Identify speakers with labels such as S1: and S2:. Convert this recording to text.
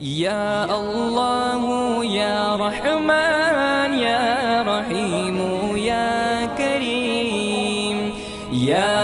S1: يا الله يا رحمن يا رحيم يا كريم يا